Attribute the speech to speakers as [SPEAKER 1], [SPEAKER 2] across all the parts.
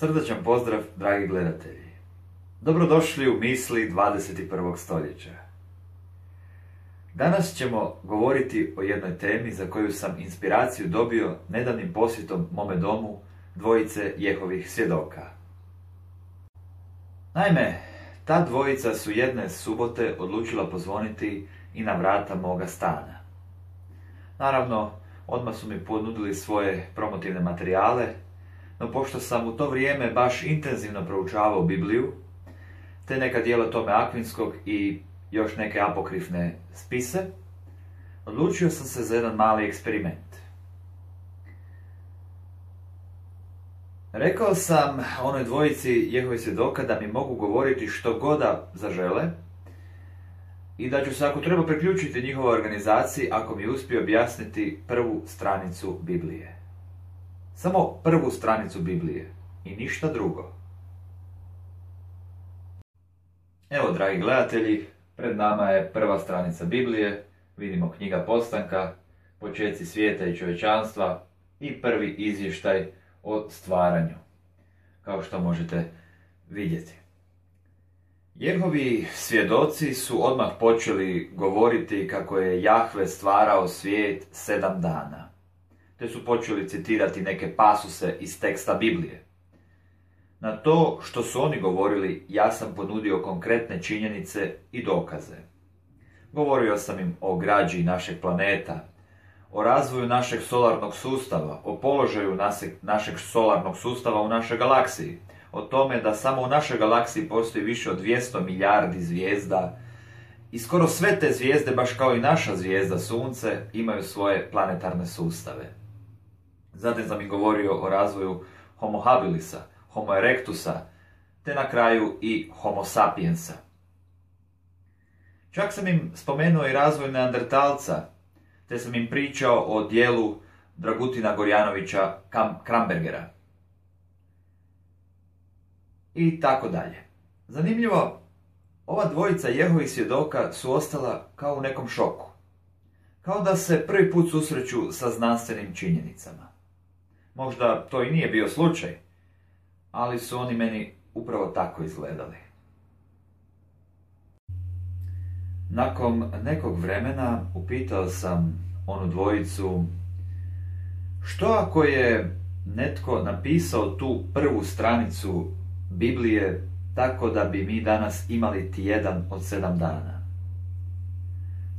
[SPEAKER 1] Srdačan pozdrav, dragi gledatelji. Dobrodošli u misli 21. stoljeća. Danas ćemo govoriti o jednoj temi za koju sam inspiraciju dobio nedavnim posjetom mome domu dvojice Jehovih svjedoka. Naime, ta dvojica su jedne subote odlučila pozvoniti i na vrata moga stana. Naravno, odmah su mi ponudili svoje promotivne materijale, no pošto sam u to vrijeme baš intenzivno proučavao Bibliju, te neka dijela tome Akvinskog i još neke apokrifne spise, odlučio sam se za jedan mali eksperiment. Rekao sam onoj dvojici Jehovi svjedoka da mi mogu govoriti što goda zažele i da ću se ako treba priključiti njihovoj organizaciji ako mi uspije objasniti prvu stranicu Biblije. Samo prvu stranicu Biblije i ništa drugo. Evo, dragi gledatelji, pred nama je prva stranica Biblije, vidimo knjiga postanka, početci svijeta i čovječanstva i prvi izvještaj o stvaranju, kao što možete vidjeti. Jehovi svjedoci su odmah počeli govoriti kako je Jahve stvarao svijet sedam dana te su počeli citirati neke pasuse iz teksta Biblije. Na to što su oni govorili, ja sam ponudio konkretne činjenice i dokaze. Govorio sam im o građi našeg planeta, o razvoju našeg solarnog sustava, o položaju našeg solarnog sustava u našoj galaksiji, o tome da samo u našoj galaksiji postoji više od 200 milijardi zvijezda i skoro sve te zvijezde, baš kao i naša zvijezda Sunce, imaju svoje planetarne sustave. Zatim sam im govorio o razvoju homo habilisa, homo erectusa, te na kraju i homo sapiensa. Čak sam im spomenuo i razvoj neandertalca, te sam im pričao o dijelu Dragutina Gorjanovića Krambergera. I tako dalje. Zanimljivo, ova dvojica Jehovih svjedoka su ostala kao u nekom šoku. Kao da se prvi put susreću sa znanstvenim činjenicama. Možda to i nije bio slučaj, ali su oni meni upravo tako izgledali. Nakon nekog vremena upitao sam onu dvojicu što ako je netko napisao tu prvu stranicu Biblije tako da bi mi danas imali tjedan od sedam dana.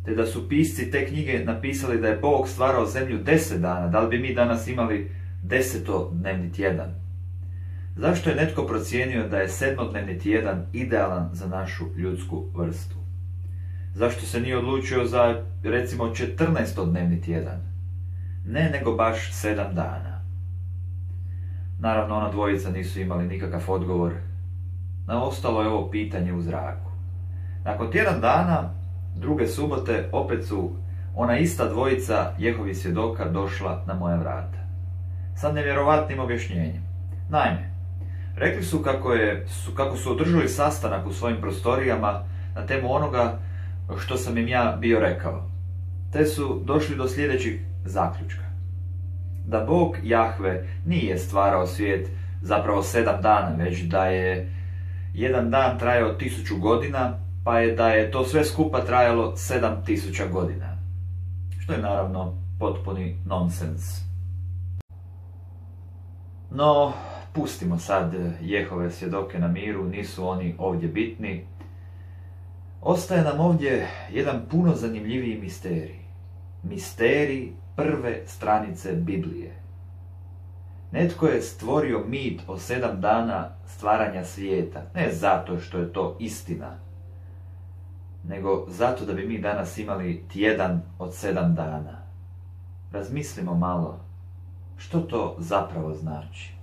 [SPEAKER 1] Te da su pisci te knjige napisali da je Bog stvarao zemlju deset dana, da li bi mi danas imali desetodnevni tjedan. Zašto je netko procijenio da je sedmodnevni tjedan idealan za našu ljudsku vrstu? Zašto se nije odlučio za, recimo, 14 tjedan? Ne, nego baš sedam dana. Naravno, ona dvojica nisu imali nikakav odgovor. Na ostalo je ovo pitanje u zraku. Nakon tjedan dana, druge subote, opet su ona ista dvojica Jehovi svjedoka došla na moja vrata sa nevjerovatnim objašnjenjem. Naime, rekli su kako, je, su kako su održali sastanak u svojim prostorijama na temu onoga što sam im ja bio rekao. Te su došli do sljedećih zaključka. Da Bog Jahve nije stvarao svijet zapravo sedam dana, već da je jedan dan trajao tisuću godina, pa je da je to sve skupa trajalo sedam tisuća godina. Što je naravno potpuni nonsens. No, pustimo sad Jehove svjedoke na miru, nisu oni ovdje bitni. Ostaje nam ovdje jedan puno zanimljiviji misterij. Misterij prve stranice Biblije. Netko je stvorio mit o sedam dana stvaranja svijeta, ne zato što je to istina, nego zato da bi mi danas imali tjedan od sedam dana. Razmislimo malo što to zapravo znači?